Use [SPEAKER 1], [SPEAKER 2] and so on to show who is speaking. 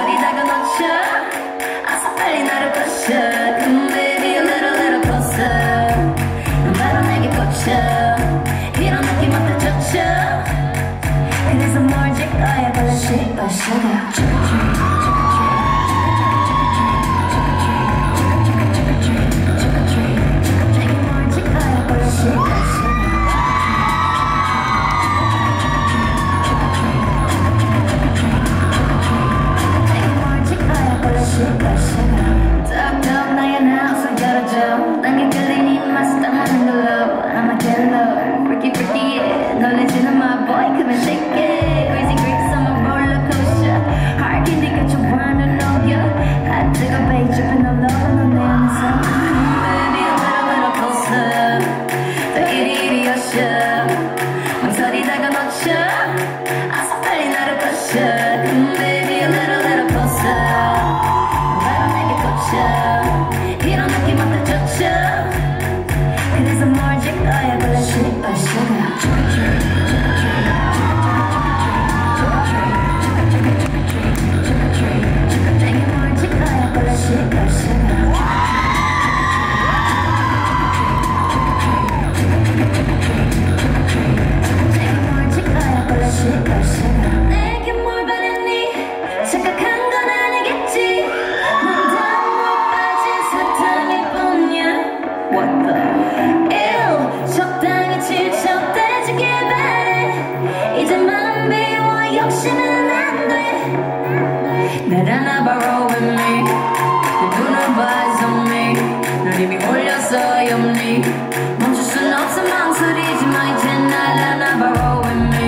[SPEAKER 1] 눈이 작은 너셔 아서 빨리 나를 꼬셔 Come baby a little little closer 넌 바로 내게 꽂혀 이런 느낌 어때 좋죠 그래서 뭘 짓거야 보시 보시다 Cause 날 안아봐 roll with me 내 눈을 봐 it's me 널 이미 올렸어 염니 멈출 순 없어 망설이지 마 이제 날 안아봐 roll with me